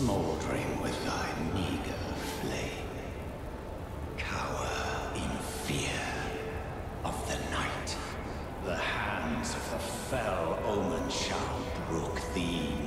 smoldering with thy meager flame. Cower in fear of the night. The hands of the fell omen shall brook thee